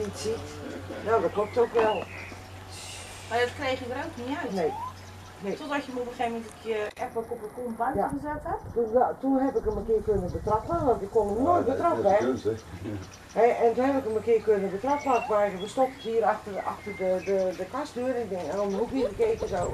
niet ziet. Nou, dat klopt ook wel. Maar dat kreeg je er ook niet uit. Nee. nee. Totdat je op een gegeven moment je appel op een kom buiten Ja. Dus toen, heb ik hem een keer kunnen betrappen, want ik kon hem nooit betrappen. Kunst, hè? En toen heb ik hem een keer kunnen betrappen, maar we stopten hier achter, achter de, de, de kastdeur. En om de hoekje gekeken zo.